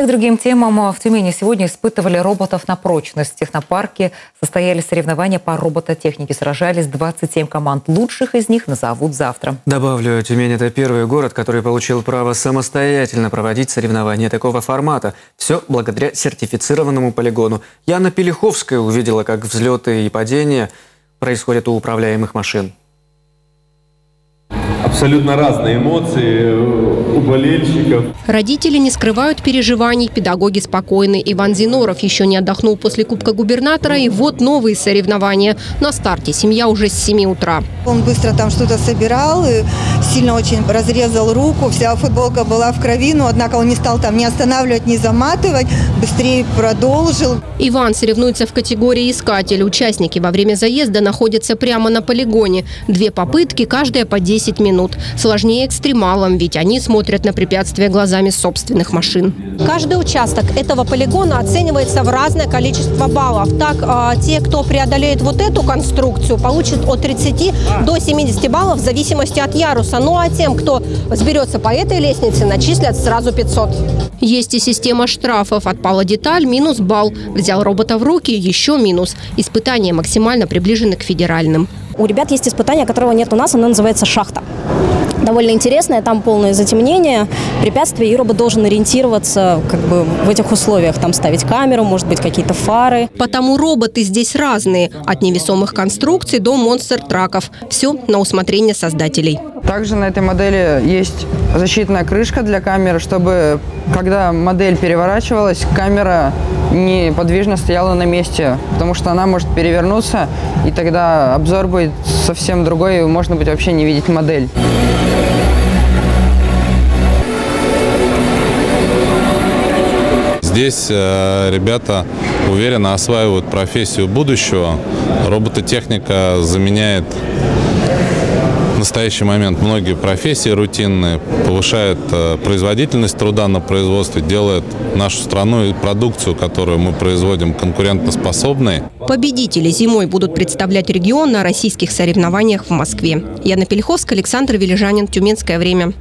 И к другим темам. В Тюмени сегодня испытывали роботов на прочность. В технопарке состоялись соревнования по робототехнике. Сражались 27 команд. Лучших из них назовут завтра. Добавлю, Тюмень – это первый город, который получил право самостоятельно проводить соревнования такого формата. Все благодаря сертифицированному полигону. Яна Пелиховская увидела, как взлеты и падения происходят у управляемых машин абсолютно разные эмоции у болельщиков. Родители не скрывают переживаний, педагоги спокойны. Иван Зиноров еще не отдохнул после Кубка губернатора, и вот новые соревнования. На старте семья уже с 7 утра. Он быстро там что-то собирал, и сильно очень разрезал руку, вся футболка была в крови, но однако он не стал там ни останавливать, ни заматывать, быстрее продолжил. Иван соревнуется в категории «Искатель». Участники во время заезда находятся прямо на полигоне. Две попытки, каждая по 10 минут минут. Сложнее экстремалам, ведь они смотрят на препятствия глазами собственных машин. Каждый участок этого полигона оценивается в разное количество баллов. Так, а, те, кто преодолеет вот эту конструкцию, получат от 30 до 70 баллов в зависимости от яруса. Ну а тем, кто сберется по этой лестнице, начислят сразу 500. Есть и система штрафов. Отпала деталь – минус балл. Взял робота в руки – еще минус. Испытания максимально приближены к федеральным. У ребят есть испытание, которого нет у нас, оно называется «Шахта» довольно интересное, там полное затемнение, препятствия, и робот должен ориентироваться как бы в этих условиях, там ставить камеру, может быть, какие-то фары. Потому роботы здесь разные, от невесомых конструкций до монстр-траков. Все на усмотрение создателей. Также на этой модели есть защитная крышка для камеры, чтобы когда модель переворачивалась, камера неподвижно стояла на месте, потому что она может перевернуться, и тогда обзор будет совсем другой, и можно будет вообще не видеть модель. Здесь э, ребята уверенно осваивают профессию будущего. Робототехника заменяет настоящий момент многие профессии рутинные, повышает э, производительность труда на производстве, делает нашу страну и продукцию, которую мы производим, конкурентоспособной. Победители зимой будут представлять регион на российских соревнованиях в Москве. Яна Пельховская, Александр Вележанин, Тюменское время.